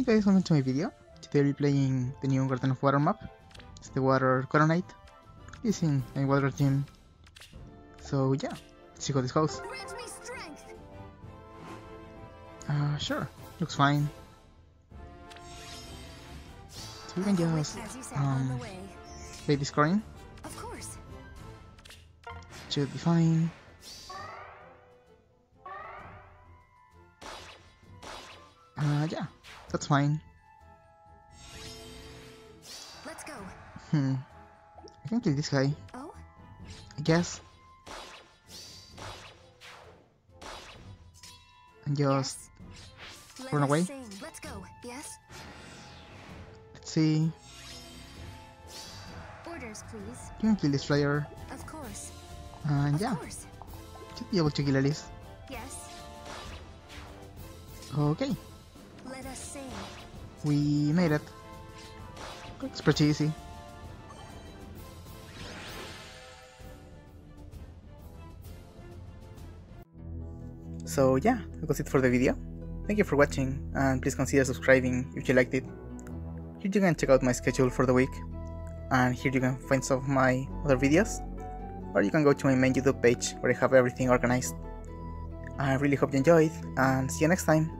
Hey guys, welcome to my video. Today we're playing the new Garden of Water map. It's the Water Colonnade. Using a water gym. So yeah, let's see how this goes. Grant. Uh, sure, looks fine. So we can just As you said, on the um, baby scoring. Of course. Should be fine. Uh, yeah, that's fine. Let's go. Hmm. I can kill this guy, Oh, I guess. And just yes. Run away? Let's go. Yes. let's see. Orders, please. You can kill this flyer, Of course. and of yeah, course. should be able to kill Alice. Yes. Okay, Let us sing. We made it. It's pretty easy. So yeah, that was it for the video. Thank you for watching and please consider subscribing if you liked it. Here you can check out my schedule for the week and here you can find some of my other videos or you can go to my main YouTube page where I have everything organized. I really hope you enjoyed and see you next time.